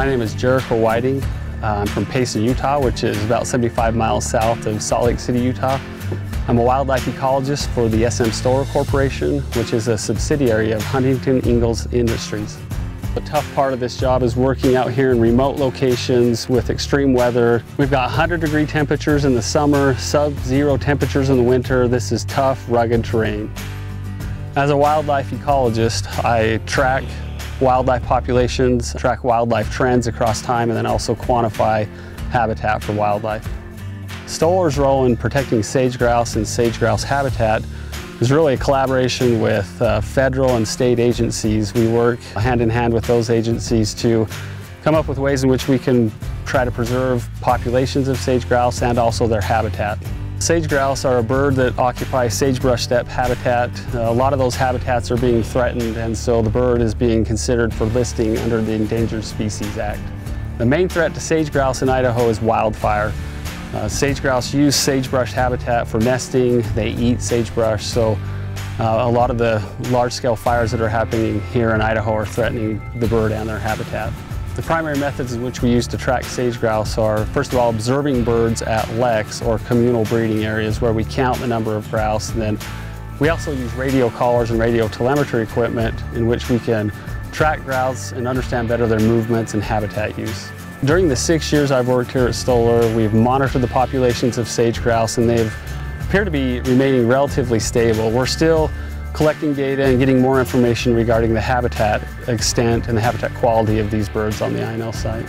My name is Jericho Whiting. Uh, I'm from Payson, Utah, which is about 75 miles south of Salt Lake City, Utah. I'm a wildlife ecologist for the SM Stoller Corporation, which is a subsidiary of Huntington Ingalls Industries. The tough part of this job is working out here in remote locations with extreme weather. We've got 100 degree temperatures in the summer, sub-zero temperatures in the winter. This is tough, rugged terrain. As a wildlife ecologist, I track wildlife populations, track wildlife trends across time, and then also quantify habitat for wildlife. Stoller's role in protecting sage grouse and sage grouse habitat is really a collaboration with uh, federal and state agencies. We work hand in hand with those agencies to come up with ways in which we can try to preserve populations of sage grouse and also their habitat. Sage grouse are a bird that occupies sagebrush steppe habitat. Uh, a lot of those habitats are being threatened and so the bird is being considered for listing under the Endangered Species Act. The main threat to sage grouse in Idaho is wildfire. Uh, sage grouse use sagebrush habitat for nesting, they eat sagebrush, so uh, a lot of the large-scale fires that are happening here in Idaho are threatening the bird and their habitat. The primary methods in which we use to track sage grouse are, first of all, observing birds at leks or communal breeding areas where we count the number of grouse. And then we also use radio collars and radio telemetry equipment in which we can track grouse and understand better their movements and habitat use. During the six years I've worked here at Stoller, we've monitored the populations of sage grouse and they've appear to be remaining relatively stable. We're still collecting data and getting more information regarding the habitat extent and the habitat quality of these birds on the INL site.